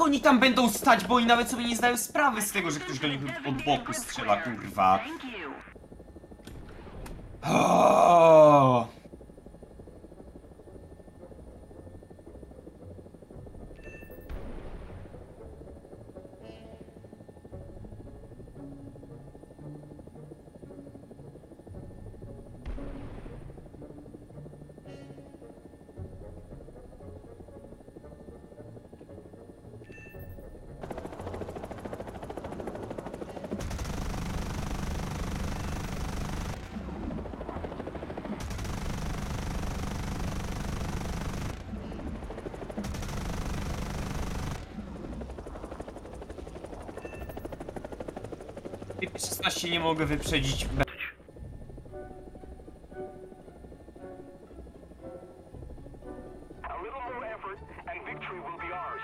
jak oni tam będą stać, bo oni nawet sobie nie zdają sprawy z tego, że ktoś do nich od boku strzela, kurwa. Thank F-16 nie mogę wyprzedzić. A little more effort, and victory will be ours.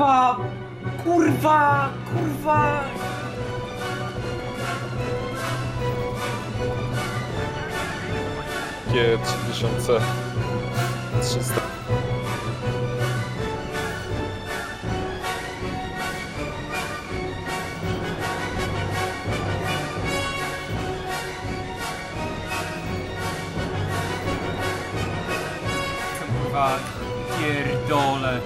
Kurwa! Kurwa! Kurwa! G3300. Kurwa, pierdolę.